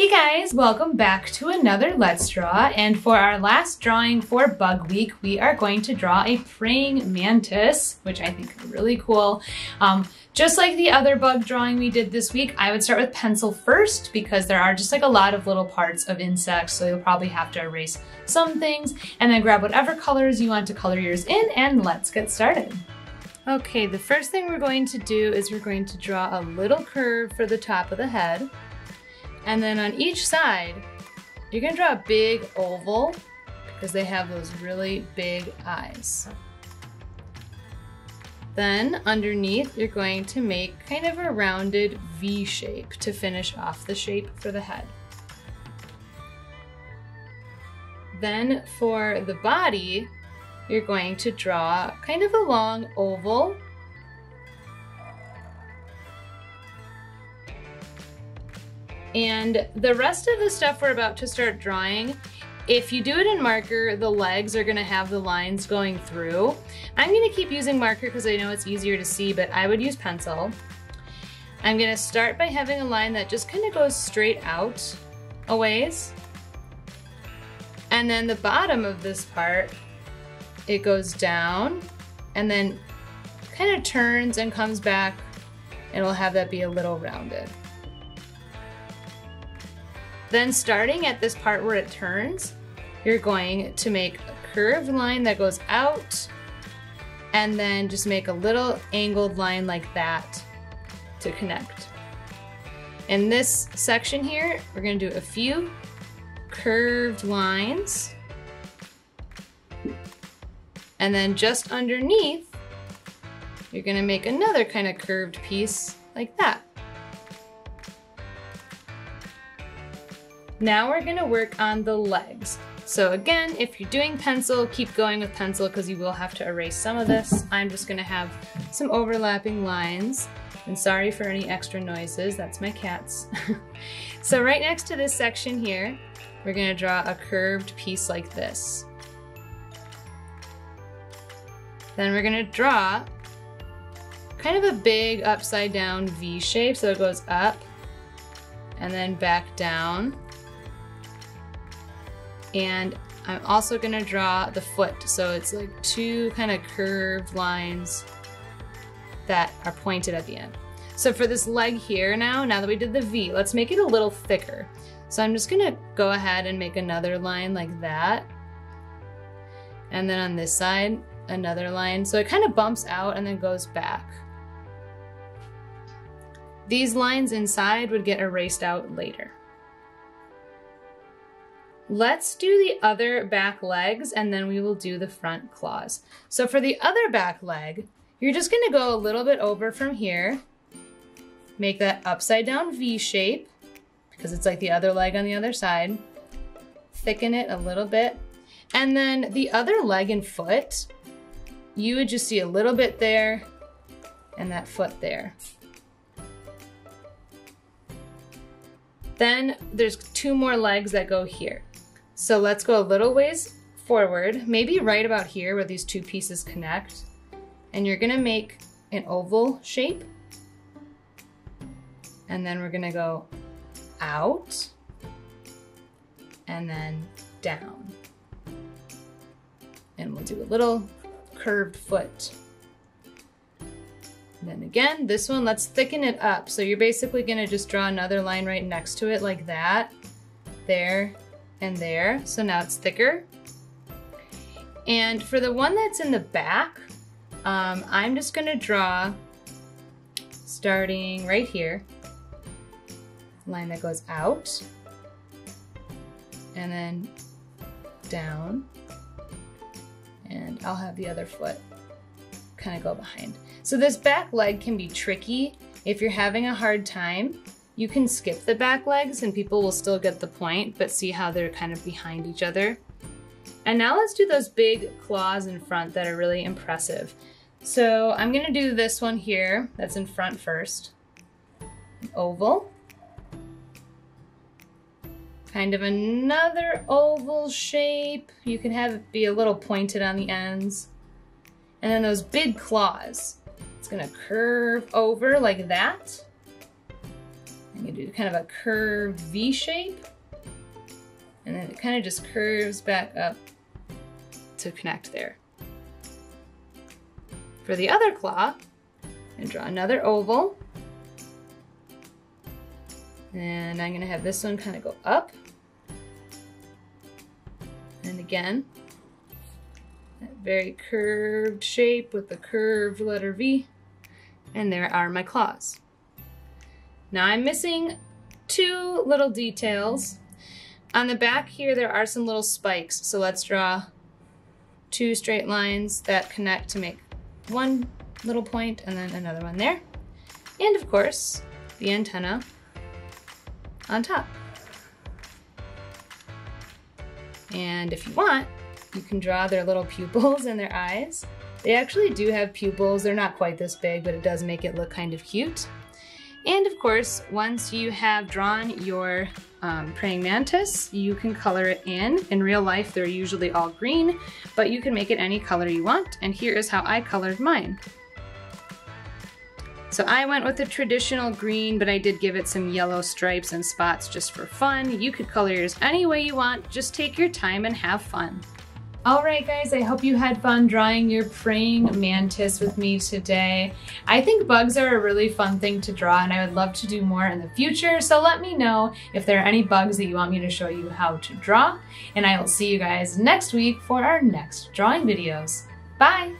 Hey guys, welcome back to another Let's Draw. And for our last drawing for Bug Week, we are going to draw a praying mantis, which I think is really cool. Um, just like the other bug drawing we did this week, I would start with pencil first because there are just like a lot of little parts of insects, so you'll probably have to erase some things, and then grab whatever colors you want to color yours in, and let's get started. Okay, the first thing we're going to do is we're going to draw a little curve for the top of the head. And then on each side, you're gonna draw a big oval because they have those really big eyes. Then underneath, you're going to make kind of a rounded V shape to finish off the shape for the head. Then for the body, you're going to draw kind of a long oval And the rest of the stuff we're about to start drawing, if you do it in marker, the legs are gonna have the lines going through. I'm gonna keep using marker because I know it's easier to see, but I would use pencil. I'm gonna start by having a line that just kind of goes straight out a ways. And then the bottom of this part, it goes down and then kind of turns and comes back and we'll have that be a little rounded. Then starting at this part where it turns, you're going to make a curved line that goes out and then just make a little angled line like that to connect. In this section here, we're gonna do a few curved lines. And then just underneath, you're gonna make another kind of curved piece like that. Now we're gonna work on the legs. So again, if you're doing pencil, keep going with pencil because you will have to erase some of this. I'm just gonna have some overlapping lines. And sorry for any extra noises, that's my cats. so right next to this section here, we're gonna draw a curved piece like this. Then we're gonna draw kind of a big upside down V shape. So it goes up and then back down. And I'm also gonna draw the foot. So it's like two kind of curved lines that are pointed at the end. So for this leg here now, now that we did the V, let's make it a little thicker. So I'm just gonna go ahead and make another line like that. And then on this side, another line. So it kind of bumps out and then goes back. These lines inside would get erased out later. Let's do the other back legs and then we will do the front claws. So for the other back leg, you're just gonna go a little bit over from here, make that upside down V shape, because it's like the other leg on the other side, thicken it a little bit, and then the other leg and foot, you would just see a little bit there and that foot there. Then there's two more legs that go here. So let's go a little ways forward, maybe right about here where these two pieces connect. And you're gonna make an oval shape. And then we're gonna go out and then down. And we'll do a little curved foot. And then again, this one, let's thicken it up. So you're basically gonna just draw another line right next to it like that. There, and there. So now it's thicker. And for the one that's in the back, um, I'm just gonna draw starting right here, line that goes out, and then down, and I'll have the other foot kind of go behind. So this back leg can be tricky if you're having a hard time you can skip the back legs and people will still get the point, but see how they're kind of behind each other. And now let's do those big claws in front that are really impressive. So I'm gonna do this one here that's in front first. oval. Kind of another oval shape. You can have it be a little pointed on the ends. And then those big claws. It's gonna curve over like that I'm gonna do kind of a curved V shape. And then it kind of just curves back up to connect there. For the other claw, and draw another oval. And I'm gonna have this one kind of go up. And again, that very curved shape with the curved letter V. And there are my claws. Now I'm missing two little details. On the back here, there are some little spikes. So let's draw two straight lines that connect to make one little point and then another one there. And of course, the antenna on top. And if you want, you can draw their little pupils and their eyes. They actually do have pupils. They're not quite this big, but it does make it look kind of cute. And of course, once you have drawn your um, praying mantis, you can color it in. In real life, they're usually all green, but you can make it any color you want. And here is how I colored mine. So I went with the traditional green, but I did give it some yellow stripes and spots just for fun. You could color yours any way you want, just take your time and have fun. All right, guys, I hope you had fun drawing your praying mantis with me today. I think bugs are a really fun thing to draw and I would love to do more in the future. So let me know if there are any bugs that you want me to show you how to draw. And I will see you guys next week for our next drawing videos. Bye!